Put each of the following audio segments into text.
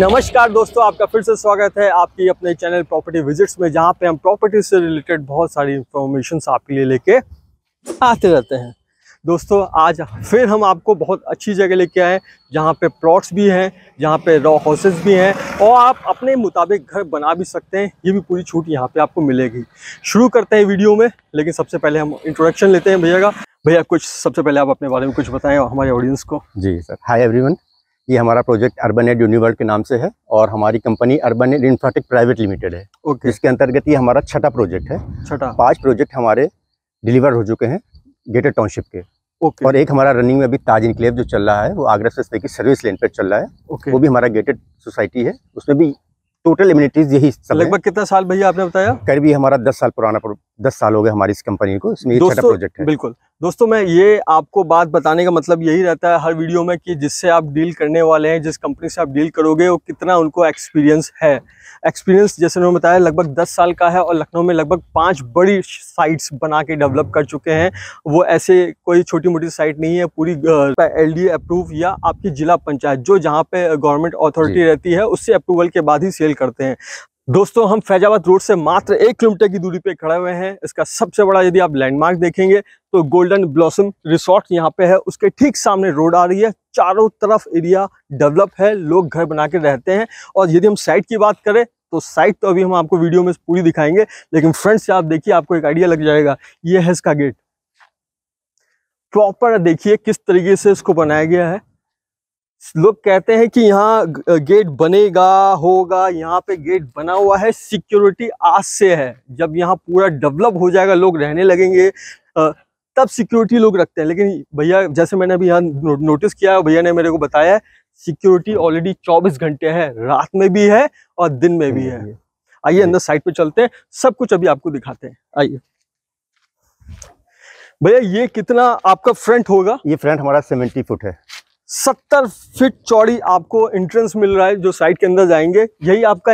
नमस्कार दोस्तों, आपका फिर से स्वागत है आपकी अपने चैनल प्रॉपर्टी विजिट्स में, जहाँ पे हम प्रॉपर्टी से रिलेटेड बहुत सारी इंफॉर्मेशन आपके लिए लेके आते रहते हैं। दोस्तों, आज फिर हम आपको बहुत अच्छी जगह लेके आए जहाँ पे प्लॉट्स भी हैं, जहाँ पे रॉ हाउसेस भी हैं, और आप अपने मुताबिक घर बना भी सकते हैं, ये भी पूरी छूट यहाँ पे आपको मिलेगी। शुरू करते हैं वीडियो में, लेकिन सबसे पहले हम इंट्रोडक्शन लेते हैं भैया का। भैया कुछ सबसे पहले आप अपने बारे में कुछ बताएँ और हमारे ऑडियंस को। जी सर। हाय एवरीवन ये हमारा प्रोजेक्ट अर्बन एड यूनिवर्ल्ड के नाम से है और हमारी company urban ad infratech private limited है। ओके जिसके अंतर्गत ये हमारा छठा प्रोजेक्ट है। छठा। पाँच प्रोजेक्ट हमारे डिलीवर हो चुके हैं गेटेड टाउनशिप के। ओके और एक हमारा रनिंग में अभी ताज इनक्लेव जो चल रहा है वो आगरा से की सर्विस लेन पर चल रहा है। ओके वो भी हमारा गेटेड सोसाइटी है। उसमें भी टोटल इम्यूनिटीज यही लगभग कितना साल भैया आपने बताया? करीब ये हमारा दस साल पुराना प्रो- दस साल हो गए हमारी इस कंपनी को इसमें ये छठा प्रोजेक्ट है। बिल्कुल। दोस्तों मैं ये आपको बात बताने का मतलब यही रहता है हर वीडियो में कि जिससे आप डील करने वाले हैं जिस कंपनी से आप डील करोगे वो कितना उनको एक्सपीरियंस है। एक्सपीरियंस जैसे उन्होंने बताया लगभग 10 साल का है और लखनऊ में लगभग पाँच बड़ी साइट्स बना के डेवलप कर चुके हैं। वो ऐसे कोई छोटी मोटी साइट नहीं है पूरी एल डी अप्रूव या आपकी जिला पंचायत जो जहाँ पे गवर्नमेंट अथॉरिटी रहती है उससे अप्रूवल के बाद ही सेल करते हैं। दोस्तों, हम फैजाबाद रोड से मात्र एक किलोमीटर की दूरी पे खड़े हुए हैं। इसका सबसे बड़ा यदि आप लैंडमार्क देखेंगे तो गोल्डन ब्लॉसम रिसोर्ट यहाँ पे है। उसके ठीक सामने रोड आ रही है। चारों तरफ़ एरिया डेवलप है। लोग घर बना के रहते हैं। और यदि हम साइट की बात करें तो साइट तो अभी हम आपको वीडियो में पूरी दिखाएँगे, लेकिन फ्रंट से आप देखिए, आपको एक आइडिया लग जाएगा। ये है इसका गेट। प्रॉपर देखिए किस तरीके से इसको बनाया गया है। लोग कहते हैं कि यहाँ गेट बनेगा होगा यहाँ पे गेट बना हुआ है सिक्योरिटी आज से है। जब यहाँ पूरा डेवलप हो जाएगा लोग रहने लगेंगे तब सिक्योरिटी लोग रखते हैं। लेकिन भैया जैसे मैंने अभी यहाँ नो, नोटिस किया है भैया ने मेरे को बताया सिक्योरिटी ऑलरेडी 24 घंटे है रात में भी है और दिन में भी है। आइए अंदर साइड पे चलते हैं सब कुछ अभी आपको दिखाते हैं। आइए। भैया ये कितना आपका फ्रंट होगा? ये फ्रंट हमारा सेवेंटी फुट है। सत्तर फीट चौड़ी आपको एंट्रेंस मिल रहा है जो साइड के अंदर जाएँगे। यही आपका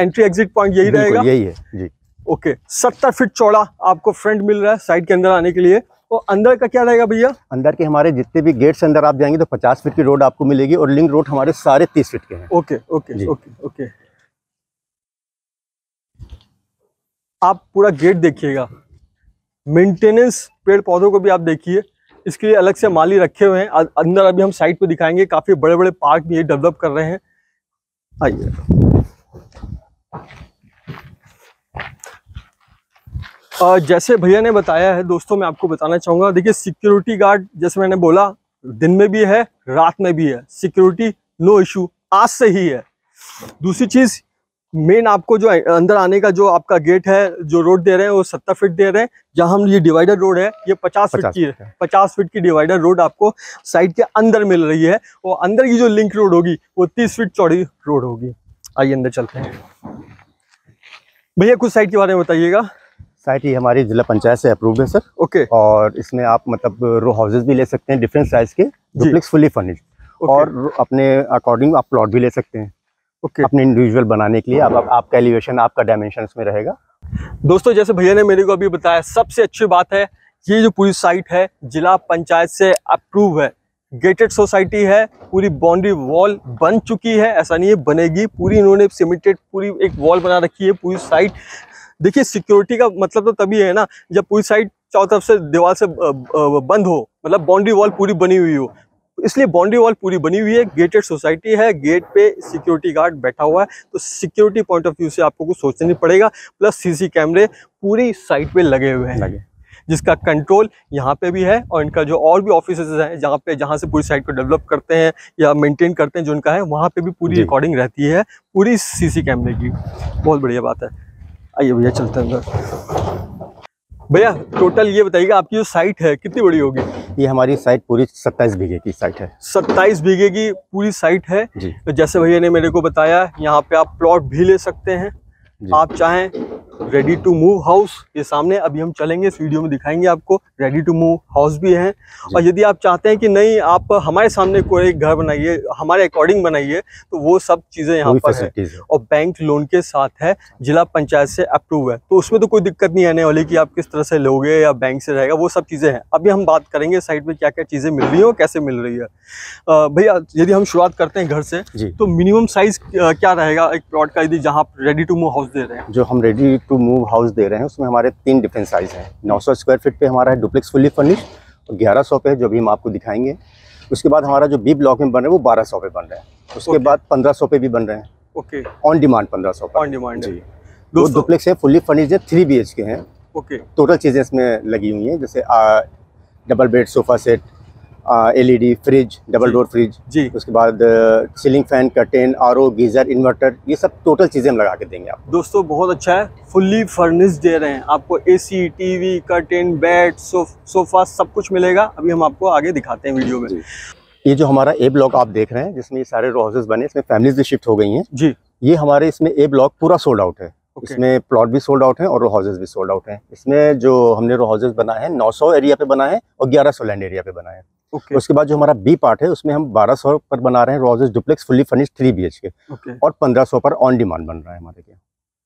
एंट्री एग्जिट पॉइंट यही रहेगा। यही है जी। ओके सत्तर फीट चौड़ा आपको फ्रंट मिल रहा है साइड के अंदर आने के लिए। और अंदर का क्या रहेगा भैया? अंदर के हमारे जितने भी गेट्स अंदर आप जाएँगे तो 50 फीट की रोड आपको मिलेगी और लिंक रोड हमारे सारे 30 फीट के हैं। Okay okay. ओके ओके आप पूरा गेट देखिएगा। मेंटेनेंस पेड़ पौधों को भी आप देखिए। इसके लिए अलग से माली रखे हुए हैं। अंदर अभी हम साइड पे दिखाएँगे, काफ़ी बड़े बड़े पार्क भी ये डेवलप कर रहे हैं। आइए। जैसे भैया ने बताया है, दोस्तों, मैं आपको बताना चाहूँगा। देखिए, सिक्योरिटी गार्ड, जैसे मैंने बोला, दिन में भी है, रात में भी है। सिक्योरिटी, नो इशू, आज से ही है। दूसरी चीज़ मेन आपको जो अंदर आने का जो आपका गेट है जो रोड दे रहे हैं वो सत्तर फीट दे रहे हैं जहाँ हम ये डिवाइडर रोड है ये पचास फीट की है। पचास फीट की डिवाइडर रोड आपको साइड के अंदर मिल रही है और अंदर की जो लिंक रोड होगी वो तीस फीट चौड़ी रोड होगी। आइए अंदर चलते हैं। भैया कुछ साइड के बारे में बताइएगा। साइट ही हमारी जिला पंचायत से अप्रूव है सर ओके और इसमें आप मतलब रो हाउसेज भी ले सकते हैं डिफरेंट साइज़ के डुप्लेक्स फुली फर्निश और अपने अकॉर्डिंग आप प्लॉट भी ले सकते हैं। ओके अपने इंडिविजुअल बनाने के लिए। आप, आप आपका एलिवेशन आपका डायमेंशन इसमें रहेगा। दोस्तों जैसे भैया ने मेरे को अभी बताया सबसे अच्छी बात है ये जो पूरी साइट है जिला पंचायत से अप्रूव है। गेटेड सोसाइटी है पूरी बाउंड्री वॉल बन चुकी है ऐसा नहीं है बनेगी। पूरी इन्होंने सीमेंटेड पूरी एक वॉल बना रखी है पूरी साइट देखिए सिक्योरिटी का मतलब तो तभी है ना जब पूरी साइड चारों तरफ़ से दीवार से बंद हो मतलब बाउंड्री वॉल पूरी बनी हुई हो इसलिए बाउंड्री वॉल पूरी बनी हुई है गेटेड सोसाइटी है गेट पे सिक्योरिटी गार्ड बैठा हुआ है तो सिक्योरिटी पॉइंट ऑफ़ व्यू से आपको कुछ सोचना नहीं पड़ेगा प्लस सीसी कैमरे पूरी साइट पे लगे हुए हैं। लगे। जिसका कंट्रोल यहाँ पे भी है और इनका जो और भी ऑफ़िस हैं जहाँ पे जहाँ से पूरी साइट को डेवलप करते हैं या मेंटेन करते हैं जो इनका है वहाँ पे भी पूरी रिकॉर्डिंग रहती है पूरी सीसी कैमरे की। बहुत बढ़िया बात है। आइए भैया चलते हैं अंदर। भैया टोटल ये बताइएगा आपकी जो साइट है कितनी बड़ी होगी? ये हमारी साइट पूरी 27 बीघे की साइट है। सत्ताईस बीघे की पूरी साइट है। जी। तो जैसे भैया ने मेरे को बताया यहाँ पे आप प्लॉट भी ले सकते हैं। आप चाहें रेडी टू मूव हाउस ये सामने अभी हम चलेंगे इस वीडियो में दिखाएँगे आपको रेडी टू मूव हाउस भी है। और यदि आप चाहते हैं कि नहीं आप हमारे सामने कोई एक घर बनाइए हमारे अकॉर्डिंग बनाइए तो वो सब चीज़ें यहाँ पर है। और बैंक लोन के साथ है जिला पंचायत से अप्रूव है। तो उसमें तो कोई दिक्कत नहीं आने वाली कि आप किस तरह से लोगे या बैंक से रहेगा वो सब चीज़ें हैं। अभी हम बात करेंगे साइड में क्या क्या चीज़ें मिल रही हैं और कैसे मिल रही है। भैया यदि हम शुरुआत करते हैं घर से तो मिनिमम साइज़ क्या रहेगा एक प्लॉट का यदि जहाँ रेडी टू मूव हाउस दे रहे हैं। जो हम रेडी टू मूव हाउस दे रहे हैं उसमें हमारे तीन डिफरेंट साइज़ हैं। 900 स्क्वायर फीट पे हमारा है डुप्लेक्स फुल्ली फर्निश और 1100 पे है जो भी हम आपको दिखाएँगे। उसके बाद हमारा जो बी ब्लॉक में बन रहा है वो 1200 पे बन रहा है। उसके. बाद 1500 पे भी बन रहे हैं। ओके ऑन डिमांड 1500 पे ऑन डिमांड जी। दो डुप्लेक्स है फुल्ली फर्निश है थ्री बी के हैं। ओके टोटल चीज़ें इसमें लगी हुई हैं जैसे double bed sofa set LED fridge double door fridge जी। उसके बाद ceiling fan curtain R O geyser inverter ये सब टोटल चीज़ें हम लगा के देंगे आप दोस्तों बहुत अच्छा है। फुल्ली फर्निश दे रहे हैं। आपको AC TV curtain bed sofa सब कुछ मिलेगा। अभी हम आपको आगे दिखाते हैं वीडियो में। ये जो हमारा ए ब्लॉक आप देख रहे हैं जिसमें ये सारे रो हाउसेस बने इसमें फैमिलीज़ भी शिफ्ट हो गई हैं। जी। ये हमारे इसमें ए ब्लॉक पूरा सोल्ड आउट है। ओके इसमें प्लॉट भी सोल्ड आउट है और रो हाउसेस भी सोल्ड आउट हैं। इसमें जो हमने रो हाउसेस बनाए हैं 900 एरिया पे बनाए हैं और 1100 लैंड एरिया पे बनाए हैं। ओके उसके बाद जो हमारा बी पार्ट है उसमें हम 1200 पर बना रहे हैं row houses duplex fully furnish three B K okay और 1500 पर ऑन डिमांड बन रहा है हमारे यहाँ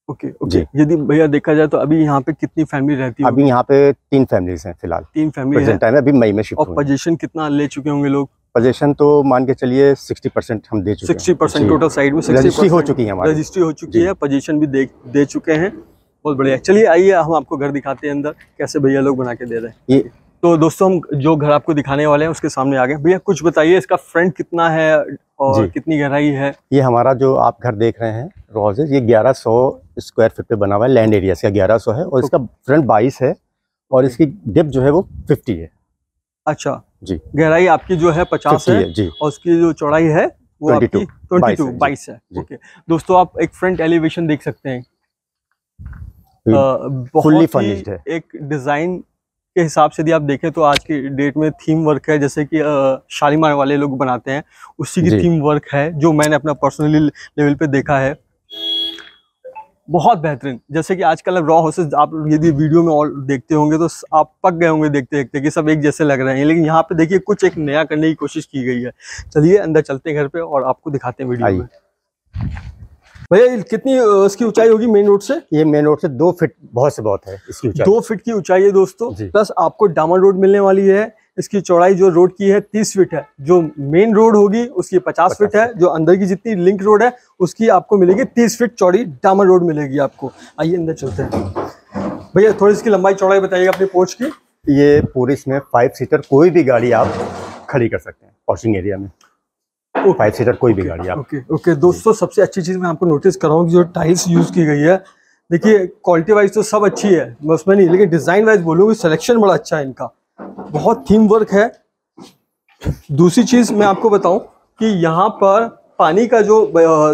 ओके जी। ओके यदि भैया देखा जाए तो अभी यहाँ पे कितनी फैमिली रहती है अभी यहाँ पे तीन फैमिलीज़ हैं फ़िलहाल। तीन फैमिली है। टाइम अभी मई में शिफ्ट और पोजीशन कितना ले चुके होंगे लोग? पोजीशन तो मान के चलिए 60 परसेंट हम दे चुके हैं। सिक्सटी परसेंट टोटल साइड में रजिस्ट्री हो चुकी है रजिस्ट्री हो चुकी है पोजीशन भी दे दे चुके हैं। बहुत बढ़िया। चलिए आइए हम आपको घर दिखाते हैं अंदर कैसे भैया लोग बना के दे रहे हैं। ये तो दोस्तों हम जो घर आपको दिखाने वाले हैं उसके सामने आ गए भैया कुछ बताइए इसका फ्रंट कितना है और कितनी गहराई है? ये हमारा जो आप घर देख रहे हैं रो हाउसेज ये 1100 स्क्वायर फीट पे बना हुआ है लैंड एरिया से 1100 है और इसका फ्रंट 22 है और इसकी डिप जो है वो 50 है। अच्छा। जी। गहराई आपकी जो है पचास 50 है है जी। और उसकी जो चौड़ाई है वो 22, आपकी ट्वेंटी टू 22 जी। बाईस है। ओके। दोस्तों आप एक फ्रंट एलिवेशन देख सकते हैं। अ, बहुत ही है। एक डिज़ाइन के हिसाब से यदि आप देखें तो आज की डेट में थीम वर्क है जैसे कि शालीमार वाले लोग बनाते हैं। उसी की थीम वर्क है जो मैंने अपना पर्सनली लेवल पे देखा है। बहुत बेहतरीन। जैसे कि आजकल रॉ हाउसेज आप यदि वीडियो में और देखते होंगे तो आप पक गए होंगे देखते देखते कि सब एक जैसे लग रहे हैं। लेकिन यहाँ पे देखिए कुछ एक नया करने की कोशिश की गई है। चलिए अंदर चलते हैं घर पे और आपको दिखाते हैं वीडियो में। भैया कितनी इसकी ऊंचाई होगी मेन रोड से? ये मेन रोड से दो फीट बहुत से बहुत है इसकी ऊंचाई। दो फीट की ऊंचाई है दोस्तों। प्लस आपको डामन रोड मिलने वाली है। इसकी चौड़ाई जो रोड की है तीस फीट है। जो मेन रोड होगी उसकी पचास 50 फीट है। जो अंदर की जितनी लिंक रोड है उसकी आपको मिलेगी तीस फीट चौड़ी डामर रोड मिलेगी आपको। आइए अंदर चलते हैं। भैया थोड़ी इसकी लंबाई चौड़ाई बताइएगा अपनी पोर्च की। ये पूरी इसमें फाइव सीटर कोई भी गाड़ी आप खड़ी कर सकते हैं वॉशिंग एरिया में। फाइव सीटर कोई भी गाड़ी ओके ओके दोस्तों, सबसे अच्छी चीज़ मैं आपको नोटिस कर रहा हूँ जो टाइल्स यूज़ की गई है, देखिए क्वालिटी वाइज तो सब अच्छी है मैं उसमें नहीं, लेकिन डिज़ाइन वाइज बोलूँगी सिलेक्शन बड़ा अच्छा है इनका। बहुत थीम वर्क है। दूसरी चीज़ मैं आपको बताऊँ कि यहाँ पर पानी का जो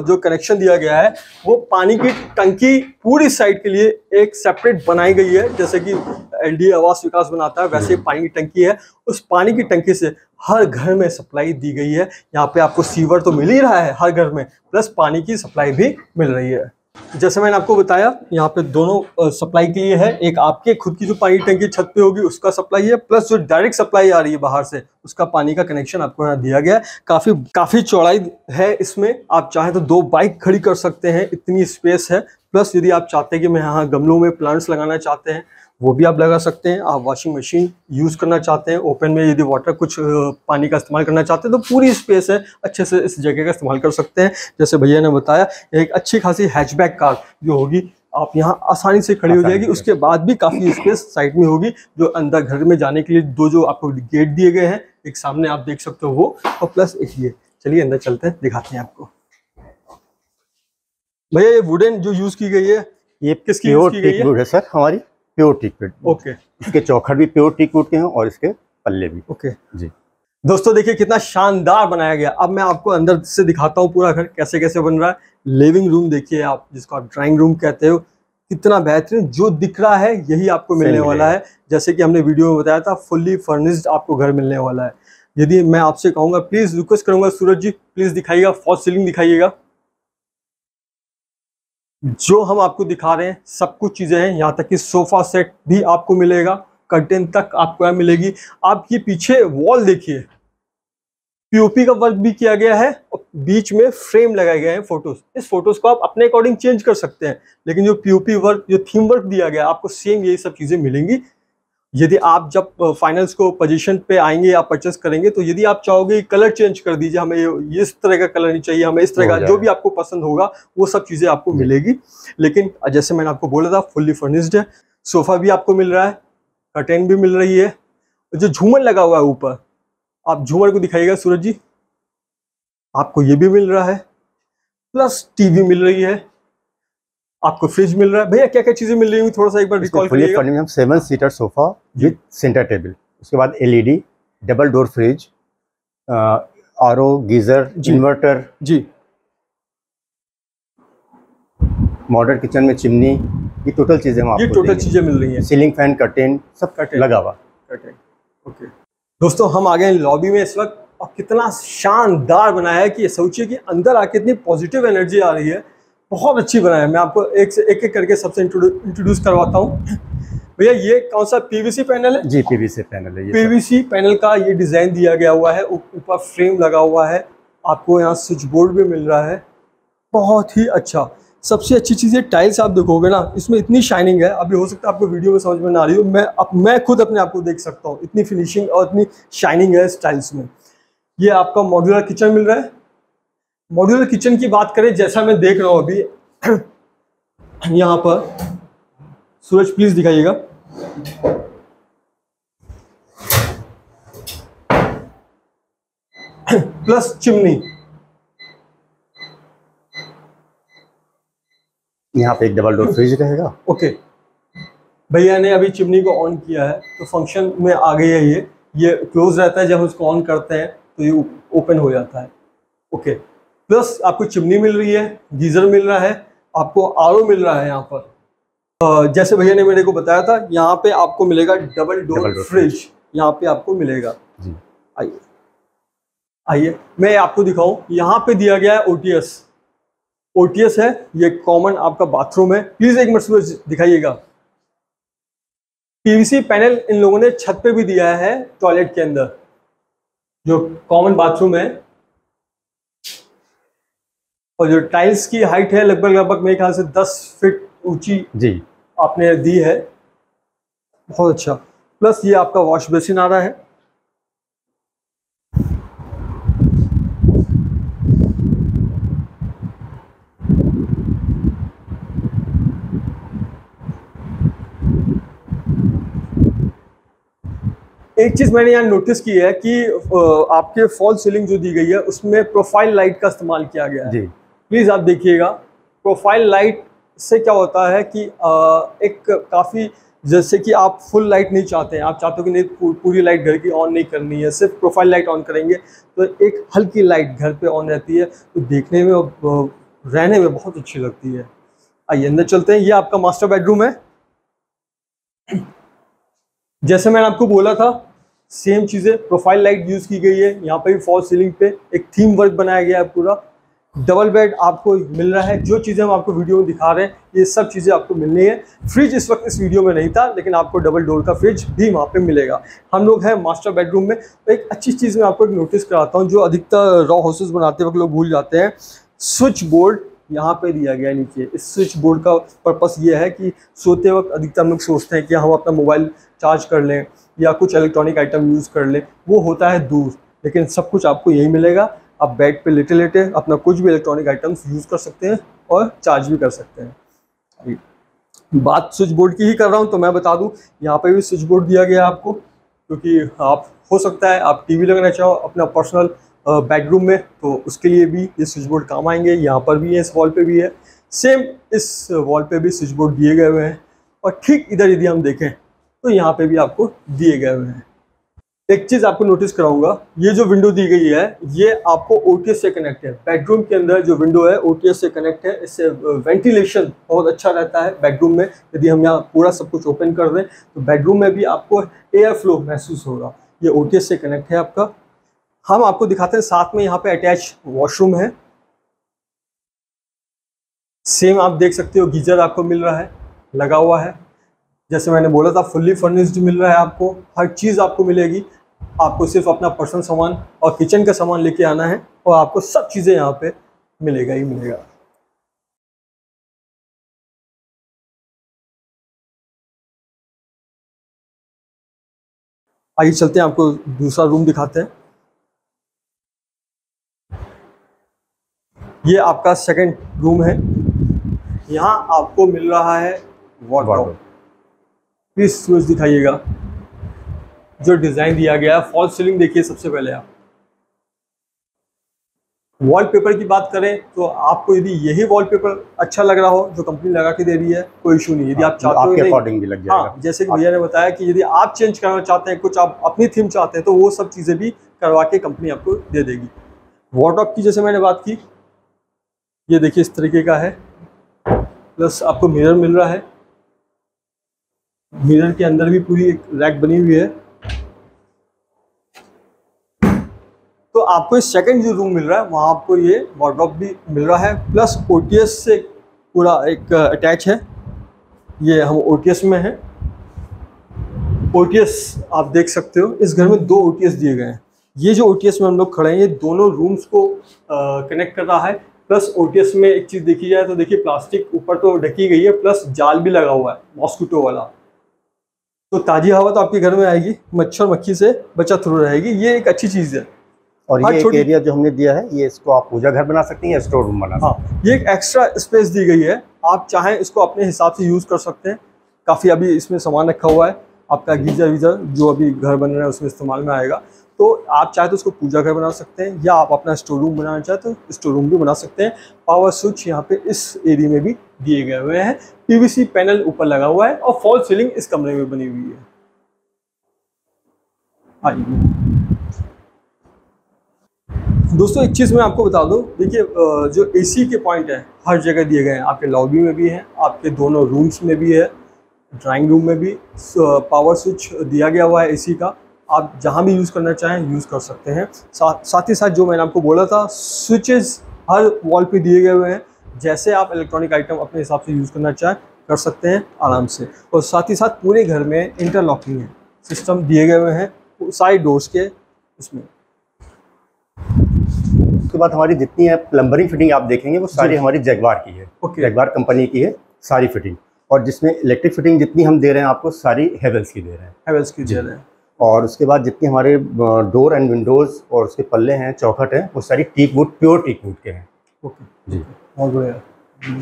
जो कनेक्शन दिया गया है, वो पानी की टंकी पूरी साइड के लिए एक सेपरेट बनाई गई है। जैसे कि एलडी आवास विकास बनाता है, वैसे पानी की टंकी है। उस पानी की टंकी से हर घर में सप्लाई दी गई है। यहाँ पे आपको सीवर तो मिल ही रहा है हर घर में प्लस पानी की सप्लाई भी मिल रही है। जैसे मैंने आपको बताया, यहाँ पे दोनों सप्लाई के लिए है। एक आपके, खुद की जो पानी टंकी छत पे होगी, उसका सप्लाई है। प्लस जो डायरेक्ट सप्लाई आ रही है बाहर से, उसका पानी का कनेक्शन आपको यहाँ दिया गया है। काफ़ी काफ़ी चौड़ाई है इसमें। आप चाहे तो दो बाइक खड़ी कर सकते हैं। इतनी स्पेस है। प्लस यदि आप चाहते हैं कि मैं यहाँ गमलों में प्लांट्स लगाना चाहते हैं वो भी आप लगा सकते हैं। आप वॉशिंग मशीन यूज़ करना चाहते हैं। ओपन में यदि वाटर कुछ पानी का इस्तेमाल करना चाहते हैं तो पूरी स्पेस है। अच्छे से इस जगह का इस्तेमाल कर सकते हैं। जैसे भैया ने बताया एक अच्छी खासी हैचबैक कार जो होगी आप यहाँ आसानी से खड़ी हो जाएगी। उसके बाद भी काफ़ी स्पेस साइड में होगी जो अंदर घर में जाने के लिए दो जो आपको गेट दिए गए हैं एक सामने आप देख सकते हो वो और प्लस एक ये। चलिए अंदर चलते हैं दिखाते हैं आपको। भैया ये वुडन जो यूज़ की गई है ये किसकी प्योर यूज़ की गई वुड है सर हमारी। Pure teak okay. इसके चौखट भी प्योर टीक वुड के हैं और इसके पल्ले भी। ओके। जी। दोस्तों देखिए कितना शानदार बनाया गया। अब मैं आपको अंदर से दिखाता हूँ पूरा घर कैसे कैसे बन रहा है। लिविंग रूम देखिए आप जिसको आप ड्राइंग रूम कहते हो। कितना बेहतरीन जो दिख रहा है यही आपको मिलने वाला है। जैसे कि हमने वीडियो में बताया था फुल्ली फर्निश्ड आपको घर मिलने वाला है। यदि मैं आपसे कहूँगा प्लीज़ रिक्वेस्ट करूँगा सूरज जी प्लीज़ दिखाइएगा फॉल सीलिंग दिखाइएगा। जो हम आपको दिखा रहे हैं, सब कुछ चीज़ें हैं। यहाँ तक कि सोफा सेट भी आपको मिलेगा कर्टेन तक आपको यहाँ मिलेगी। आप ये पीछे वॉल देखिए। पीओपी का वर्क भी किया गया है और बीच में फ्रेम लगाए गए हैं फ़ोटोज़ इस फ़ोटोज़ को आप अपने अकॉर्डिंग चेंज कर सकते हैं। लेकिन जो पीओपी वर्क जो थीम वर्क दिया गया, आपको सेम यही सब चीज़ें मिलेंगी। यदि आप जब फाइनल्स को पोजीशन पे आएँगे या परचेस करेंगे तो यदि आप चाहोगे कलर चेंज कर दीजिए हमें ये इस तरह का कलर नहीं चाहिए हमें इस तरह का जो भी आपको पसंद होगा वो सब चीज़ें आपको मिलेगी। लेकिन जैसे मैंने आपको बोला था फुल्ली फर्निश्ड है। सोफ़ा भी आपको मिल रहा है कर्टेन भी मिल रही है। जो झूमर लगा हुआ है ऊपर आप झूमर को दिखाइएगा सूरज जी। आपको ये भी मिल रहा है प्लस टीवी मिल रही है। आपको फ्रिज मिल रहा है। भैया क्या क्या चीज़ें मिल रही है थोड़ा सा एक बार रिकॉल करिएगा। हम seven seater sofa with centre table उसके बाद LED double door fridge R O geyser inverter जी। मॉडर्न किचन में चिमनी ये टोटल चीज़ें हम ये टोटल चीज़ें मिल रही हैं। सीलिंग फ़ैन कर्टेन सब कर्टेन लगा हुआ। कर्टेन ओके दोस्तों हम आ गए लॉबी में इस वक्त। और कितना शानदार बनाया है कि सोचिए कि अंदर आके इतनी पॉजिटिव एनर्जी आ रही है। बहुत अच्छी बनाया है। मैं आपको एक से एक एक करके सबसे इंट्रोड्यूस करवाता हूँ। भैया ये कौन सा पीवीसी पैनल है? जी पीवीसी पैनल है पीवीसी पैनल का ये डिज़ाइन दिया गया हुआ है। ऊपर फ्रेम लगा हुआ है। आपको यहाँ स्विच बोर्ड भी मिल रहा है। बहुत ही अच्छा। सबसे अच्छी चीज़ है टाइल्स आप देखोगे ना इसमें इतनी शाइनिंग है। अभी हो सकता है आपको वीडियो में समझ में ना आ रही हो। मैं अब मैं खुद अपने आप को देख सकता हूँ। इतनी फिनिशिंग और इतनी शाइनिंग है इस टाइल्स में। ये आपका मॉड्यूलर किचन मिल रहा है। मॉड्यूलर किचन की बात करें जैसा मैं देख रहा हूँ अभी यहाँ पर। सूरज प्लीज़ दिखाइएगा। प्लस चिमनी यहाँ पे एक डबल डोर फ्रिज रहेगा। ओके भैया ने अभी चिमनी को ऑन किया है तो फ़ंक्शन में आ गई है ये। ये क्लोज रहता है जब हम उसको ऑन करते हैं तो ये ओपन हो जाता है। ओके प्लस आपको चिमनी मिल रही है गीज़र मिल रहा है आपको आरओ मिल रहा है यहाँ पर। जैसे भैया ने मेरे को बताया था यहाँ पे आपको मिलेगा डबल डोर फ्रिज यहाँ पे आपको मिलेगा। आइए। आइए मैं आपको दिखाऊँ यहाँ पे दिया गया है ओटीएस ओटीएस है ये कॉमन आपका बाथरूम है। प्लीज़ एक मिनट दिखाइएगा। पीवीसी पैनल इन लोगों ने छत पे भी दिया है टॉयलेट के अंदर जो कॉमन बाथरूम है। और जो टाइल्स की हाइट है लगभग लगभग मेरे ख्याल से 10 फीट ऊँची जी। आपने दी है। बहुत अच्छा। प्लस ये आपका वॉश बेसिन आ रहा है। एक चीज़ मैंने यहाँ नोटिस की है कि आपके फॉल सीलिंग जो दी गई है उसमें प्रोफ़ाइल लाइट का इस्तेमाल किया गया है। प्लीज़ आप देखिएगा। प्रोफ़ाइल लाइट से क्या होता है कि एक काफ़ी, जैसे कि आप फुल लाइट नहीं चाहते हैं, आप चाहते हो कि नहीं पूरी लाइट घर की ऑन नहीं करनी है, सिर्फ़ प्रोफ़ाइल लाइट ऑन करेंगे तो एक हल्की लाइट घर पे ऑन रहती है तो देखने में रहने में बहुत अच्छी लगती है। आइए, अंदर चलते हैं, ये आपका मास्टर बेडरूम है। जैसे मैंने आपको बोला था, सेम चीज़ें, प्रोफ़ाइल लाइट यूज़ की गई है, यहाँ पर भी फॉल सीलिंग पे एक थीम वर्क बनाया गया है पूरा डबल बेड आपको मिल रहा है, जो चीज़ें हम आपको वीडियो में दिखा रहे हैं, ये सब चीज़ें आपको मिलनी है। फ्रिज इस वक्त इस वीडियो में नहीं था, लेकिन आपको डबल डोर का फ्रिज भी वहाँ पे मिलेगा। हम लोग हैं मास्टर बेडरूम में। एक अच्छी चीज़ मैं आपको एक नोटिस कराता हूँ, जो अधिकतर रॉ हाउसेज बनाते वक्त लोग भूल जाते हैं। स्विच बोर्ड यहाँ पे दिया गया नीचे। इस स्विच बोर्ड का पर्पस ये है कि सोते वक्त अधिकतर हम लोग सोचते हैं कि हम अपना मोबाइल चार्ज कर लें या कुछ इलेक्ट्रॉनिक आइटम यूज़ कर लें, वो होता है दूर। लेकिन सब कुछ आपको यही मिलेगा। आप बेड पे लेटे लेटे अपना कुछ भी इलेक्ट्रॉनिक आइटम्स यूज़ कर सकते हैं और चार्ज भी कर सकते हैं। बात स्विच बोर्ड की ही कर रहा हूँ तो मैं बता दूँ, यहाँ पे भी स्विच बोर्ड दिया गया आपको, क्योंकि आप, हो सकता है आप टीवी लगाना चाहो अपना पर्सनल बेडरूम में तो उसके लिए भी ये स्विच बोर्ड काम आएँगे, यहाँ पर भी है, इस वॉल पे भी है। सेम इस वॉल पे भी स्विच बोर्ड दिए गए हुए हैं, और ठीक इधर यदि हम देखें तो यहाँ पे भी आपको दिए गए हुए हैं। एक चीज़ आपको नोटिस कराऊँगा, ये जो विंडो दी गई है, ये आपको ओटीएस से कनेक्ट है। बेडरूम के अंदर जो विंडो है ओटीएस से कनेक्ट है। इससे वेंटिलेशन बहुत अच्छा रहता है बेडरूम में, यदि हम यहाँ पूरा सब कुछ ओपन कर दें तो बेडरूम में भी आपको एयर फ्लो महसूस होगा ये ओटीएस से कनेक्ट है आपका। हम आपको दिखाते हैं, साथ में यहाँ पे अटैच वॉशरूम है। सेम आप देख सकते हो, गीजर आपको मिल रहा है, लगा हुआ है। जैसे मैंने बोला था फुल्ली फर्निश्ड मिल रहा है आपको, हर चीज़ आपको मिलेगी। आपको सिर्फ़ अपना पर्सनल सामान और किचन का सामान लेके आना है और आपको सब चीज़ें यहाँ पे मिलेगा ही मिलेगा। आइए चलते हैं, आपको दूसरा रूम दिखाते हैं। ये आपका सेकंड रूम है। यहाँ आपको मिल रहा है वार्डरोब प्लीज़ सूरज दिखाइएगा। जो डिज़ाइन दिया गया है फॉल सीलिंग देखिए सबसे पहले आप। वॉलपेपर की बात करें तो आपको यदि यही वॉलपेपर अच्छा लग रहा हो जो कंपनी लगा के दे रही है कोई इशू नहीं। यदि आप चाहते आपके अकॉर्डिंग भी लग जाएगा। हाँ जैसे कि भैया ने बताया कि यदि आप चेंज करना चाहते हैं कुछ आप अपनी थीम चाहते हैं तो वो सब चीज़ें भी करवा के कंपनी आपको दे देगी। वार्डरोब की जैसे मैंने बात की ये देखिए इस तरीके का है। प्लस आपको मिरर मिल रहा है। मिरर के अंदर भी पूरी एक रैक बनी हुई है। तो आपको सेकंड जो रूम मिल रहा है, वहाँ आपको ये वार्डरोब भी मिल रहा है प्लस ओ से पूरा एक अटैच है। ये हम ओ में हैं। ओ आप देख सकते हो, इस घर में दो ओटीएस दिए गए हैं। ये जो ओटीएस में हम लोग खड़े हैं, ये दोनों रूम्स को कनेक्ट कर रहा है। प्लस ओ में एक चीज़ देखी जाए तो देखिए प्लास्टिक ऊपर तो ढकी गई है प्लस जाल भी लगा हुआ है मॉस्किटो वाला। तो ताज़ी हवा तो आपके घर में आएगी मच्छर मक्खी से बचत हो रहेगी ये एक अच्छी चीज़ है। और हाँ, ये एक एरिया जो हमने दिया है ये इसको आप पूजा घर बना सकते हैं या स्टोर रूम बना हाँ ये एक एक्स्ट्रा स्पेस दी गई है। आप चाहें इसको अपने हिसाब से यूज़ कर सकते हैं। काफ़ी अभी इसमें सामान रखा हुआ है। आपका गीजर वीजर जो अभी घर बन रहा है, उसमें इस्तेमाल में आएगा। तो आप चाहे तो उसको पूजा घर बना सकते हैं, या आप अपना स्टोर रूम बनाना चाहे तो स्टोर रूम भी बना सकते हैं। पावर स्विच यहाँ पे इस एरिया में भी दिए गए हुए हैं। पीवीसी पैनल ऊपर लगा हुआ है और फॉल सीलिंग इस कमरे में बनी हुई है। आइए। दोस्तों, एक चीज़ मैं आपको बता दूँ, देखिए जो एसी के पॉइंट है, हर जगह दिए गए हैं। आपके लॉबी में भी हैं, आपके दोनों रूम्स में भी है। ड्राइंग रूम में भी पावर स्विच दिया गया हुआ है एसी का। आप जहाँ भी यूज़ करना चाहें यूज़ कर सकते हैं। साथ साथ ही साथ जो मैंने आपको बोला था स्विचेस हर वॉल पे दिए गए हुए हैं। जैसे आप इलेक्ट्रॉनिक आइटम अपने हिसाब से यूज़ करना चाहें कर सकते हैं आराम से। और साथ ही साथ पूरे घर में इंटरलॉकिंग है। सिस्टम दिए गए हुए हैं साइड डोर्स के उसमें। उसके बाद हमारी जितनी है प्लम्बरिंग फिटिंग आप देखेंगे वो सारी हमारी जगवार की है। ओके। जगवार कंपनी की है सारी फिटिंग और जिसमें इलेक्ट्रिक फिटिंग जितनी हम दे रहे हैं आपको सारी हेवल्स की दे रहे हैं। हेवल्स की दे रहे हैं। और उसके बाद जितनी हमारे डोर एंड विंडोज़ और उसके पल्ले हैं चौखट हैं वो सारी teak wood pure teak wood के हैं। ओके जी। बहुत बढ़िया।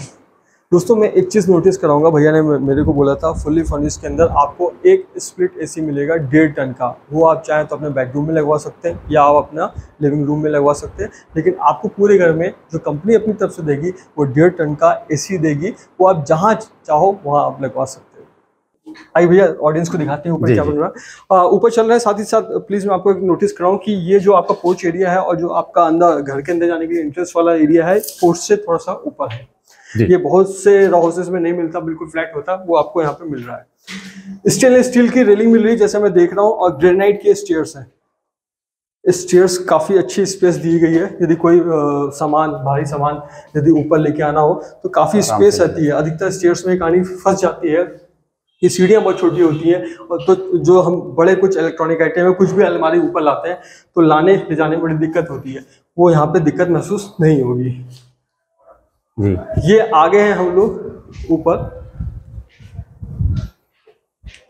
दोस्तों मैं एक चीज़ नोटिस कराऊँगा। भैया ने मेरे को बोला था फुल्ली फर्निश के अंदर आपको एक स्प्लिट एसी मिलेगा डेढ़ टन का। वो आप चाहें तो अपने बेडरूम में लगवा सकते हैं या आप अपना लिविंग रूम में लगवा सकते हैं। लेकिन आपको पूरे घर में जो कंपनी अपनी तरफ़ से देगी वो डेढ़ टन का एसी देगी। वो आप जहाँ चाहो वहाँ आप लगवा सकते हैं। आइए भैया ऑडियंस को दिखाते हैं ऊपर क्या बन रहा है। ऊपर चल रहा है साथ ही साथ प्लीज़ मैं आपको एक नोटिस कराऊं कि ये जो आपका पोर्च एरिया है और जो आपका अंदर घर के अंदर जाने के लिए इंट्रेंस वाला एरिया है पोर्च से थोड़ा सा ऊपर है। ये बहुत से हाउसेस में नहीं मिलता बिल्कुल फ्लैट होता वो आपको यहाँ पे मिल रहा है। स्टेनलेस स्टील की रेलिंग मिल रही है जैसे मैं देख रहा हूँ और ग्रेनाइट के स्टेयर्स हैं। स्टेयर्स काफ़ी अच्छी स्पेस दी गई है। यदि कोई सामान भारी सामान यदि ऊपर लेके आना हो तो काफ़ी स्पेस रहती है। अधिकतर स्टेयर्स में कहानी फंस जाती है। ये सीढ़ियाँ बहुत छोटी होती हैं और तो जो हम बड़े कुछ इलेक्ट्रॉनिक आइटम है कुछ भी अलमारी ऊपर लाते हैं तो लाने ले जाने में बड़ी दिक्कत होती है। वो यहाँ पे दिक्कत महसूस नहीं होगी। जी। ये आगे हैं हम लोग ऊपर।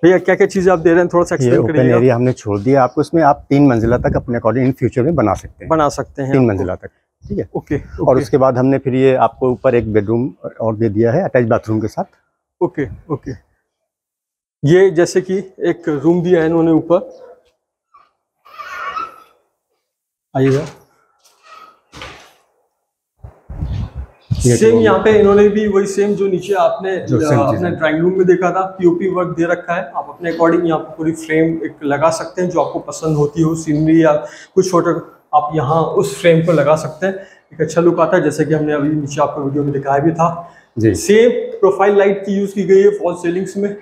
भैया क्या क्या चीज़ें आप दे रहे हैं? थोड़ा सा ये एक्सप्लेन ओपन एरिया हमने छोड़ दिया। आपको इसमें आप तीन मंजिला तक अपने अकॉर्डिंग इन फ्यूचर में बना सकते हैं। बना सकते हैं तीन मंजिला तक ठीक है? ओके और उसके बाद हमने फिर ये आपको ऊपर एक बेडरूम और दे दिया है अटैच बाथरूम के साथ। Okay okay. ये जैसे कि एक रूम दिया है इन्होंने ऊपर। आइएगा। सेम यहाँ पे इन्होंने भी वही सेम जो नीचे आपने जो अपने ड्राइंग रूम में देखा था पीओपी वर्क दे रखा है। आप अपने अकॉर्डिंग यहाँ पे पूरी फ्रेम एक लगा सकते हैं जो आपको पसंद होती हो सीनरी या कुछ छोटा आप यहाँ उस फ्रेम पर लगा सकते हैं। एक अच्छा लुक आता है जैसे कि हमने अभी नीचे आपको वीडियो में दिखाया भी था। जी। सेम प्रोफ़ाइल लाइट की यूज़ की गई है फॉल सीलिंग्स में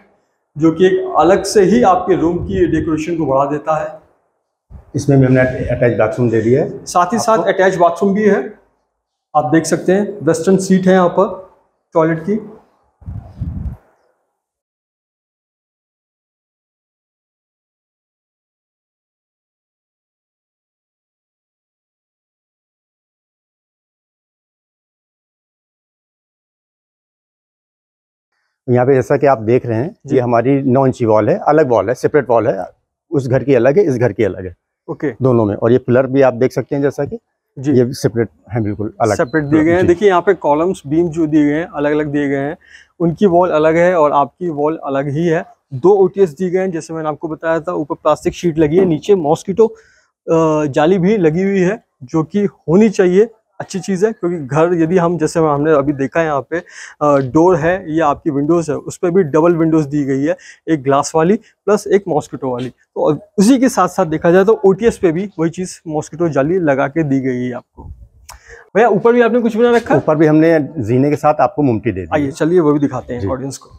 जो कि एक अलग से ही आपके रूम की डेकोरेशन को बढ़ा देता है। इसमें भी हमने अटैच बाथरूम दे दिया है। साथ ही साथ अटैच बाथरूम भी है। आप देख सकते हैं वेस्टर्न सीट है यहाँ पर टॉयलेट की। यहाँ पे जैसा कि आप देख रहे हैं। ये हमारी नौ इंची वॉल है अलग वॉल है सेपरेट वॉल है उस घर की अलग है इस घर की अलग है। ओके। दोनों में और ये पिलर भी आप देख सकते हैं जैसा कि जी। ये सेपरेट हैं बिल्कुल अलग। सेपरेट दिए गए हैं। देखिए यहाँ पे कॉलम्स बीम जो दिए गए हैं अलग अलग दिए गए हैं। उनकी वॉल अलग है और आपकी वॉल अलग ही है। दो ओटीएस दिए गए हैं जैसे मैंने आपको बताया था ऊपर प्लास्टिक शीट लगी है नीचे मॉस्किटो जाली भी लगी हुई है जो कि होनी चाहिए। अच्छी चीज़ है क्योंकि घर यदि हम जैसे हमने अभी देखा है यहाँ पे डोर है या आपकी विंडोज़ है उस पर भी डबल विंडोज़ दी गई है एक ग्लास वाली प्लस एक मॉस्किटो वाली। तो उसी के साथ साथ देखा जाए तो ओटीएस पे भी वही चीज़ मॉस्किटो जाली लगा के दी गई है आपको। भैया ऊपर भी आपने कुछ बना रखा है? ऊपर भी हमने जीने के साथ आपको मुमटी दे दी आइए चलिए वो भी दिखाते हैं ऑडियंस को।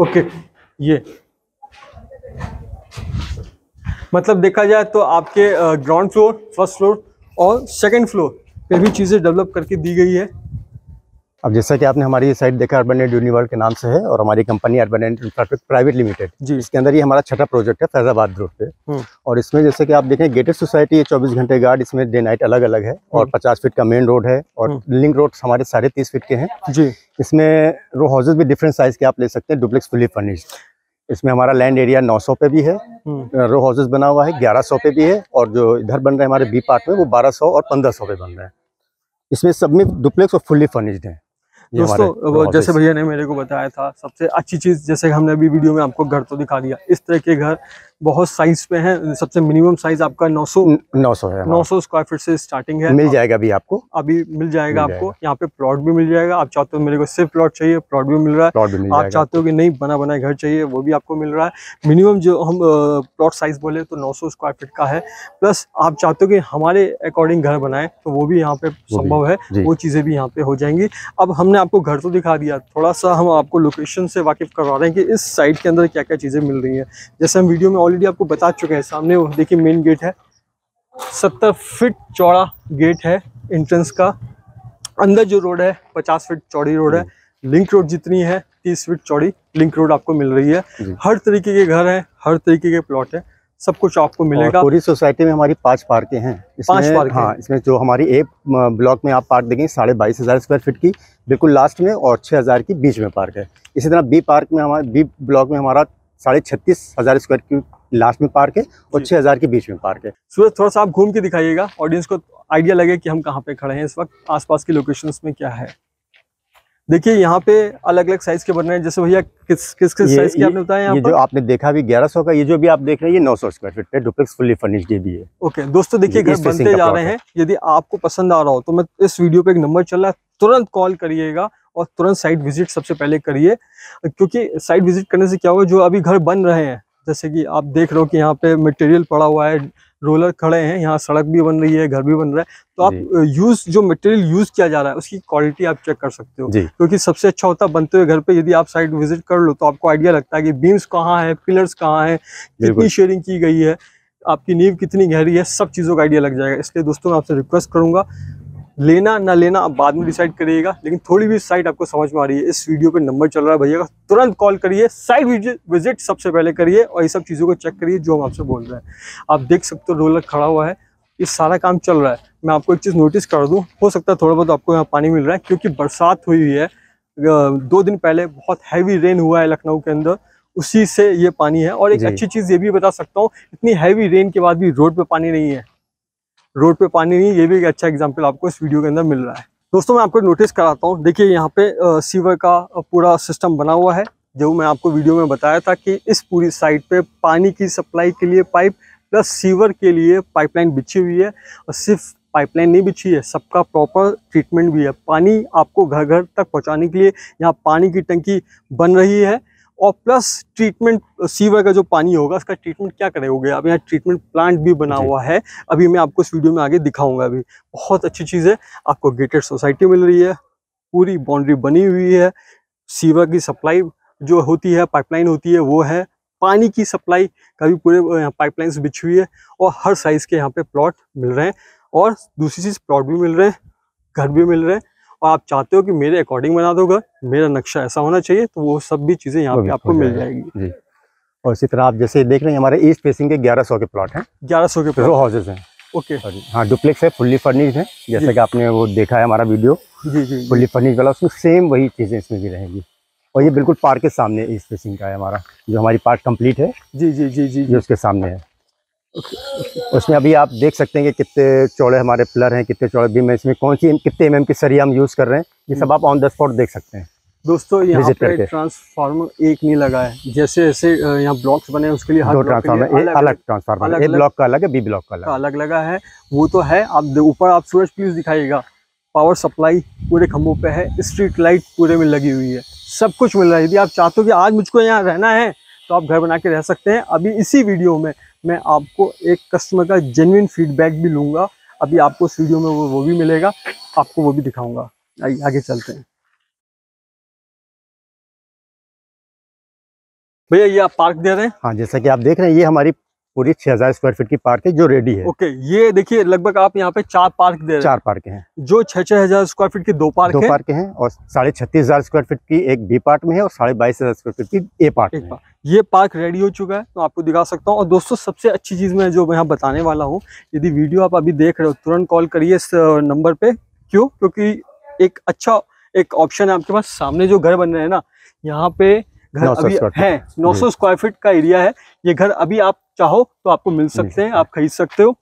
ओके ये। मतलब देखा जाए तो आपके ग्राउंड फ्लोर फ़र्स्ट फ्लोर और सेकंड फ्लोर पे भी चीज़ें डेवलप करके दी गई है। अब जैसा कि आपने हमारी ये साइट देखा अर्बन एंड यूनिवर्ल्ड के नाम से है और हमारी company urban and infrastructure private limited जी। इसके अंदर ये हमारा छठा प्रोजेक्ट है फैजाबाद रोड पे। हम्म। और इसमें जैसे कि आप देखें गेटेड सोसाइटी है चौबीस घंटे गार्ड इसमें डे नाइट अलग अलग है और हम्म। पचास फीट का मेन रोड है और लिंक रोड हमारे साढ़े तीस फीट के हैं। जी। इसमें रो हाउसेज भी डिफरेंट साइज़ के आप ले सकते हैं डुप्लेक्स फुली फर्निश्ड इसमें हमारा लैंड एरिया 900 पे भी है हम्म, रो हाउसेज बना हुआ है 1100 पे भी है और जो इधर बन रहे हैं हमारे बी पार्ट में वो 1200 और 1500 पे बन रहे हैं। इसमें सब में डुप्लेक्स और फुल्ली फर्निश्ड है। दोस्तों वो जैसे भैया ने मेरे को बताया था सबसे अच्छी चीज़ जैसे हमने अभी वीडियो में आपको घर तो दिखा दिया इस तरह के घर बहुत साइज़ पे है सबसे मिनिमम साइज़ आपका 900 नौ सौ है हमारा। 900 स्क्वायर फीट से स्टार्टिंग है। मिल जाएगा अभी आपको? अभी मिल जाएगा मिल आपको। यहाँ पे प्लॉट भी मिल जाएगा। आप चाहते हो मेरे को सिर्फ़ प्लॉट चाहिए प्लॉट भी मिल रहा है। प्लॉट भी मिल आप चाहते हो कि नहीं बना बना घर चाहिए वो भी आपको मिल रहा है। मिनिमम जो हम प्लॉट साइज़ बोले तो 900 स्क्वायर फीट का है। प्लस आप चाहते हो कि हमारे अकॉर्डिंग घर बनाए तो वो भी यहाँ पे संभव है। वो चीज़ें भी यहाँ पे हो जाएँगी। अब हमने आपको घर तो दिखा दिया। थोड़ा सा हम आपको लोकेशन से वाकिफ करवा रहे हैं कि इस साइट के अंदर क्या क्या चीज़ें मिल रही है। जैसे हम वीडियो में ऑलरेडी आपको बता चुके हैं सामने वो देखिए मेन गेट है। सत्तर फीट चौड़ा गेट है एंट्रेंस का। अंदर जो रोड है पचास फीट चौड़ी रोड है। लिंक रोड जितनी है तीस फीट चौड़ी लिंक रोड आपको मिल रही है। हर तरीके के घर हैं हर तरीके के प्लॉट है सब कुछ आपको मिलेगा। पूरी सोसाइटी में हमारी पाँच पार्कें हैं। पाँच इसमें पार्कें हाँ। हैं। इसमें जो हमारी ए ब्लॉक में आप पार्क देखेंगे साढ़े बाईस हज़ार स्क्वायर फीट की बिल्कुल लास्ट में और छः हज़ार की बीच में पार्क है। इसी तरह बी पार्क में हमारा बी ब्लॉक में हमारा साढ़े छत्तीस हज़ार स्क्वायर की लास्ट में पार्क है और जी। छः हज़ार के बीच में पार्क है सूरज थोड़ा सा आप घूम के दिखाइएगा। ऑडियंस को आइडिया लगे कि हम कहाँ पे खड़े हैं। इस वक्त आसपास की लोकेशंस में क्या है। देखिए यहाँ पे अलग अलग साइज़ के बन रहे हैं। जैसे भैया किस किस किस साइज़ के आपने बताया ये जो आपने देखा भी 1100 का ये जो भी आप देख रहे हैं ये 900 स्क्वायर फीट पे डुप्लेक्स फुल्ली फर्निश्ड भी है। ओके दोस्तों देखिए घर बनते जा रहे हैं। यदि आपको पसंद आ रहा हो तो मैं इस वीडियो पे एक नंबर चल रहा है। तुरंत कॉल करिएगा और तुरंत साइट विज़िट सबसे पहले करिए। क्योंकि साइट विज़िट करने से क्या होगा जो अभी घर बन रहे हैं जैसे कि आप देख रहे हो कि यहाँ पे मटेरियल पड़ा हुआ है रोलर खड़े हैं यहाँ सड़क भी बन रही है घर भी बन रहा है। तो आप यूज़ जो मटेरियल यूज़ किया जा रहा है उसकी क्वालिटी आप चेक कर सकते हो। क्योंकि सबसे अच्छा होता है बनते हुए घर पे यदि आप साइट विज़िट कर लो तो आपको आइडिया लगता है कि बीम्स कहाँ है पिलर्स कहाँ है कितनी शेयरिंग की गई है आपकी नींव कितनी गहरी है सब चीज़ों का आइडिया लग जाएगा। इसलिए दोस्तों मैं आपसे रिक्वेस्ट करूँगा लेना ना लेना आप बाद में डिसाइड करिएगा लेकिन थोड़ी भी साइट आपको समझ में आ रही है इस वीडियो पे नंबर चल रहा है भैया का तुरंत कॉल करिए साइट विज़िट सबसे पहले करिए और ये सब चीज़ों को चेक करिए जो हम आपसे बोल रहे हैं। आप देख सकते हो रोलर खड़ा हुआ है ये सारा काम चल रहा है। मैं आपको एक चीज़ नोटिस कर दूँ हो सकता है थोड़ा बहुत आपको यहाँ पानी मिल रहा है क्योंकि बरसात हुई हुई है दो दिन पहले बहुत हैवी रेन हुआ है लखनऊ के अंदर उसी से ये पानी है। और एक अच्छी चीज़ ये भी बता सकता हूँ इतनी हैवी रेन के बाद भी रोड पर पानी नहीं है। रोड पे पानी नहीं, ये भी एक अच्छा एग्ज़ाम्पल आपको इस वीडियो के अंदर मिल रहा है। दोस्तों, मैं आपको नोटिस कराता हूँ। देखिए, यहाँ पे सीवर का पूरा सिस्टम बना हुआ है, जो मैं आपको वीडियो में बताया था कि इस पूरी साइट पे पानी की सप्लाई के लिए पाइप प्लस सीवर के लिए पाइपलाइन बिछी हुई है, और सिर्फ़ पाइपलाइन नहीं बिछी है, सबका प्रॉपर ट्रीटमेंट भी है। पानी आपको घर घर तक पहुँचाने के लिए यहाँ पानी की टंकी बन रही है और प्लस ट्रीटमेंट सीवर का जो पानी होगा उसका ट्रीटमेंट क्या करोगे? अब यहाँ ट्रीटमेंट प्लांट भी बना हुआ है। अभी मैं आपको इस वीडियो में आगे दिखाऊँगा अभी बहुत अच्छी चीज़ है। आपको गेटेड सोसाइटी मिल रही है। पूरी बाउंड्री बनी हुई है। सीवर की सप्लाई जो होती है पाइपलाइन होती है वो है। पानी की सप्लाई का भी पूरे यहाँ पाइपलाइंस बिछी हुई है और हर साइज़ के यहाँ पे प्लॉट मिल रहे हैं। और दूसरी चीज़ प्लॉट भी मिल रहे हैं। घर भी मिल रहे हैं। और आप चाहते हो कि मेरे अकॉर्डिंग बना दो घर मेरा नक्शा ऐसा होना चाहिए तो वो सब भी चीज़ें यहाँ पे आपको मिल जाएगी। जी। और इसी तरह आप जैसे देख रहे हैं हमारे ईस्ट फेसिंग के 1100 के प्लॉट हैं। ग्यारह सौ के रो हाउसेज हैं। ओके हाँ डुप्लेक्स है फुल्ली फर्निश्ड है जैसे कि आपने वो देखा है हमारा वीडियो जी जी जी। फुल्ली फर्निश्ड वाला उसमें सेम वही चीज़ें इसमें भी रहेंगी। और ये बिल्कुल पार्क के सामने ईस्ट फेसिंग का है हमारा जो हमारी पार्क कंप्लीट है। जी जी जी जी। ये उसके सामने है। उसमें अभी आप देख सकते हैं कि कितने चौड़े हमारे पिलर हैं कितने चौड़े बीम है इसमें कौन सी कितने एम की सरिया हम यूज़ कर रहे हैं ये सब आप ऑन द स्पॉट देख सकते हैं। दोस्तों यहाँ पे ट्रांसफार्मर एक नहीं लगा है। जैसे जैसे यहाँ ब्लॉक्स बने हैं उसके लिए हर दो ट्रांसफार्मर एक अलग ट्रांसफार्मर ए ब्लॉक का अलग है बी ब्लॉक का अलग। अलग लगा है। वो तो है आप ऊपर आप सूरज प्लीज़ दिखाइएगा। पावर सप्लाई पूरे खम्भों पे है स्ट्रीट लाइट पूरे में लगी हुई है। सब कुछ मिल रहा है। यदि आप चाहते हो कि आज मुझको यहाँ रहना है तो आप घर बना के रह सकते हैं। अभी इसी वीडियो में मैं आपको एक कस्टमर का जेन्यन फीडबैक भी लूँगा। अभी आपको इस वीडियो में वो वो भी मिलेगा। आपको वो भी दिखाऊँगा। आइए, आगे चलते हैं। भैया, ये आप पार्क दे रहे हैं? हाँ जैसा कि आप देख रहे हैं, ये हमारी पूरी 6000 स्क्वायर फीट की पार्क है जो रेडी है। ओके ये देखिए लगभग आप यहाँ पे चार पार्क दे रहे चार पार्क हैं। जो छह छह हज़ार स्क्वायर फीट की दो पार्क दो है। पार्क हैं और साढ़े छत्तीस हज़ार स्क्वायर फीट की एक बी पार्ट में है और साढ़े बाईस हज़ार स्क्वायर फीट की ए पार्ट में। ये पार्क रेडी हो चुका है तो आपको दिखा सकता हूँ। और दोस्तों सबसे अच्छी चीज़ मैं जो यहाँ बताने वाला हूँ यदि वीडियो आप अभी देख रहे हो तुरंत कॉल करिए इस नंबर पे। क्यों? क्योंकि एक अच्छा एक ऑप्शन है आपके पास। सामने जो घर बन रहे हैं ना यहाँ पे घर अभी। है 900 स्क्वायर फीट का एरिया है। ये घर अभी आप चाहो तो आपको मिल सकते हैं आप खरीद सकते हो।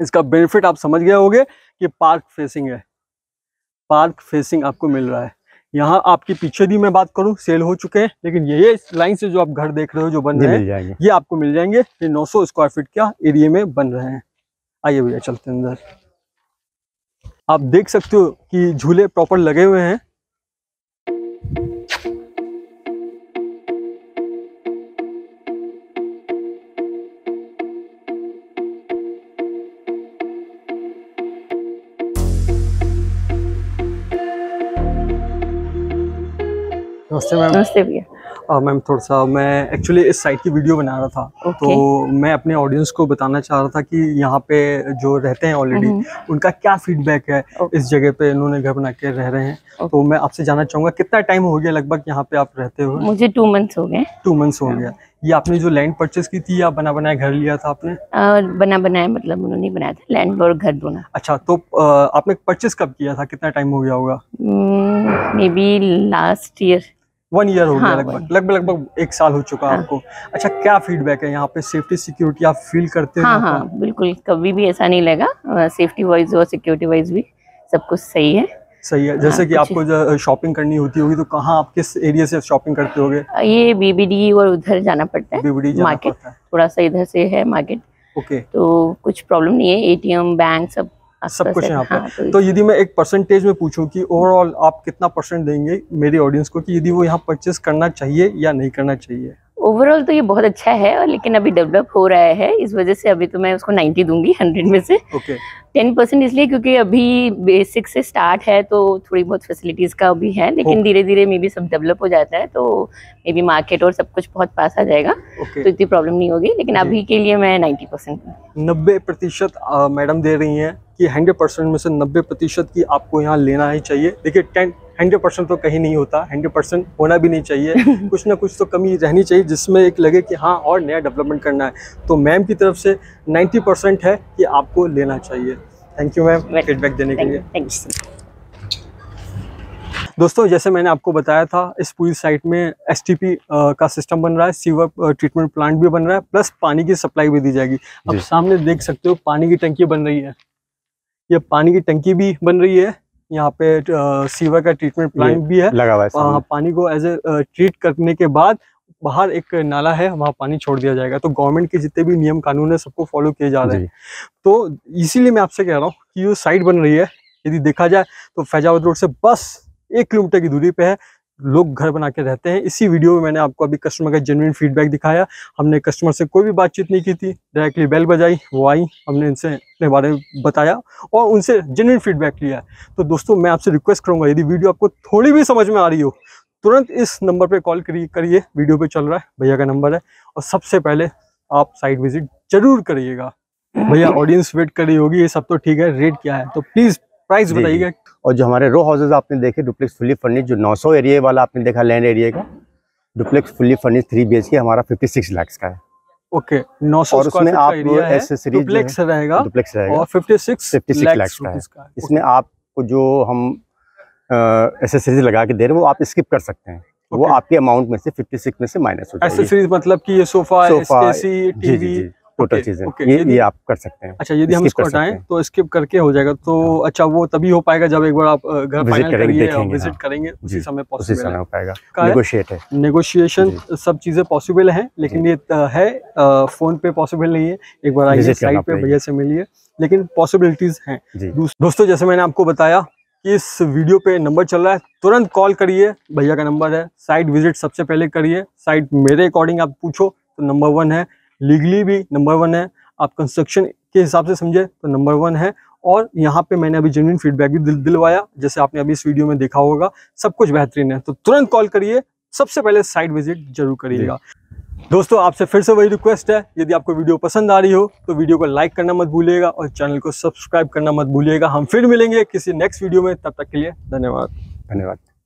इसका बेनिफिट आप समझ गए होगे कि पार्क फेसिंग है। पार्क फेसिंग आपको मिल रहा है। यहाँ आपके पीछे भी मैं बात करूँ सेल हो चुके हैं लेकिन ये लाइन से जो आप घर देख रहे हो जो बन रहे हैं ये आपको मिल जाएँगे। ये 900 स्क्वायर फीट का एरिया में बन रहे हैं। आइए भैया चलते हैं अंदर। आप देख सकते हो कि झूले प्रॉपर लगे हुए हैं। नमस्ते मैम। नमस्ते भैया। मैम थोड़ा सा मैं एक्चुअली इस साइट की वीडियो बना रहा था। ओके तो मैं अपने ऑडियंस को बताना चाह रहा था कि यहाँ पे जो रहते हैं ऑलरेडी हम्म, उनका क्या फीडबैक है ओके। इस जगह पे इन्होंने घर बना के रह रहे हैं। ओके। तो मैं आपसे जानना चाहूँगा कितना टाइम हो गया लगभग यहाँ पे आप रहते हुए? मुझे टू मंथ्स हो गए। टू मंथ्स हो हाँ। गया ये आपने जो लैंड परचेस की थी या बना बनाया घर लिया था आपने? और बना बनाया मतलब उन्होंने बनाया था लैंड और घर दोनों। अच्छा तो अ, आपने परचेस कब किया था? कितना टाइम हो गया होगा? Maybe last year one year हो गया हाँ, लगभग लगभग लगभग एक साल हो चुका हाँ। आपको। अच्छा क्या फीडबैक है यहाँ पे? सेफ्टी सिक्योरिटी आप फील करते हो हाँ हाँ बिल्कुल कभी भी ऐसा नहीं लगा। सेफ्टी वाइज और सिक्योरिटी वाइज भी सब कुछ सही है। सही है। जैसे हाँ, कि आपको जो शॉपिंग करनी होती होगी तो कहाँ आप किस एरिया से शॉपिंग करते होगे? ये बीबीडी और उधर जाना पड़ता है। बीबड़ी मार्केट है। थोड़ा सा इधर से है मार्केट ओके तो कुछ प्रॉब्लम नहीं है। एटीएम बैंक सब सब कुछ यहाँ पे। हाँ, तो तो यदि मैं एक परसेंटेज में पूछूँ कि ओवरऑल आप कितना परसेंट देंगे मेरी ऑडियंस को कि यदि वो यहाँ परचेस करना चाहिए या नहीं करना चाहिए? ओवरऑल तो ये बहुत अच्छा है और लेकिन अभी डेवलप हो रहा है इस वजह से अभी तो मैं उसको 90 दूँगी 100 में से। ओके 10 परसेंट इसलिए क्योंकि अभी बेसिक से स्टार्ट है तो थोड़ी बहुत फैसिलिटीज़ का भी है लेकिन. धीरे धीरे मे बी सब डेवलप हो जाता है तो मे बी मार्केट और सब कुछ बहुत पास आ जाएगा। तो इतनी प्रॉब्लम नहीं होगी लेकिन अभी के लिए मैं 90 परसेंट नब्बे प्रतिशत मैडम दे रही हैं कि हंड्रेड परसेंट में से नब्बे प्रतिशत की आपको यहाँ लेना ही चाहिए। देखिए टेन हंड्रेड परसेंट तो कहीं नहीं होता हंड्रेड परसेंट होना भी नहीं चाहिए। कुछ ना कुछ तो कमी रहनी चाहिए जिसमें एक लगे कि हाँ और नया डेवलपमेंट करना है। तो मैम की तरफ़ से नाइन्टी परसेंट है कि आपको लेना चाहिए। थैंक यू मैम फीडबैक देने के लिए। यू दोस्तों जैसे मैंने आपको बताया था इस पूरी साइट में एसटीपी का सिस्टम बन रहा है सीवर ट्रीटमेंट प्लांट भी बन रहा है प्लस पानी की सप्लाई भी दी जाएगी। अब सामने देख सकते हो पानी की टंकी बन रही है। ये पानी की टंकी भी बन रही है यहाँ पे सीवर का ट्रीटमेंट प्लांट भी है। लगा हुआ है पानी को एज ए ट्रीट करने के बाद बाहर एक नाला है वहाँ पानी छोड़ दिया जाएगा। तो गवर्नमेंट के जितने भी नियम कानून है सबको फॉलो किए जा रहे हैं। तो इसीलिए मैं आपसे कह रहा हूँ कि जो साइड बन रही है यदि देखा जाए तो फैजाबाद रोड से बस एक किलोमीटर की दूरी पे है। लोग घर बना के रहते हैं। इसी वीडियो में मैंने आपको अभी कस्टमर का जेन्युइन फीडबैक दिखाया। हमने कस्टमर से कोई भी बातचीत नहीं की थी। डायरेक्टली बेल बजाई वो आई हमने इनसे अपने बारे में बताया और उनसे जेन्युइन फीडबैक लिया। तो दोस्तों मैं आपसे रिक्वेस्ट करूँगा यदि वीडियो आपको थोड़ी भी समझ में आ रही हो तुरंत इस नंबर पर कॉल करिए करिए। वीडियो पे चल रहा है भैया का नंबर है। और सबसे पहले आप साइट विज़िट ज़रूर करिएगा। भैया ऑडियंस वेट कर रही होगी ये सब तो ठीक है रेट क्या है? तो प्लीज़ प्राइस। बताइएगा और जो हमारे रो हाउसेज आपने देखे डुप्लेक्स फुल्ली फर्निश जो 900 एरिया वाला आपने देखा लैंड एरिया का duplex fully furnish three B K हमारा 56 लाख का है। ओके 900 और उसमें आप डुप्लेक्स रहेगा डुप्लेक्स रहेगा। और 56 56 लाख का है। इसमें आपको जो हम एसेसरीज लगा के दे रहे हैं वो आप स्किप कर सकते हैं। वो आपके अमाउंट में से 56 में से माइनस हो जाएगी। एसेसरीज मतलब कि ये सोफा सोफा, एसी जी जी टीवी जी। टोटल चीज़ें ये ये आप कर सकते हैं। अच्छा यदि हम इसको हटाएँ तो स्किप करके हो जाएगा। तो अच्छा वो तभी हो पाएगा जब एक बार आप घर फाइनल करेंगे, विज़िट हाँ। करेंगे उसी समय पॉसिबल समय हो पाएगा। नेगोशिएट है। नेगोशिएशन सब चीज़ें पॉसिबल हैं लेकिन ये है फ़ोन पे पॉसिबल नहीं है। एक बार आइए साइट पे भैया से मिलिए। लेकिन पॉसिबिलिटीज हैं। दोस्तों जैसे मैंने आपको बताया कि इस वीडियो पे नंबर चल रहा है तुरंत कॉल करिए। भैया का नंबर है। साइट विज़िट सबसे पहले करिए। साइट मेरे अकॉर्डिंग आप पूछो तो नंबर वन है। लीगली भी नंबर वन है। आप कंस्ट्रक्शन के हिसाब से समझे तो नंबर वन है। और यहाँ पे मैंने अभी जेन्युइन फीडबैक भी दिल, दिलवाया जैसे आपने अभी इस वीडियो में देखा होगा सब कुछ बेहतरीन है। तो तुरंत कॉल करिए सबसे पहले साइट विज़िट ज़रूर करिएगा। दोस्तों आपसे फिर से वही रिक्वेस्ट है यदि आपको वीडियो पसंद आ रही हो तो वीडियो को लाइक करना मत भूलिएगा और चैनल को सब्सक्राइब करना मत भूलिएगा। हम फिर मिलेंगे किसी नेक्स्ट वीडियो में तब तक के लिए धन्यवाद। धन्यवाद।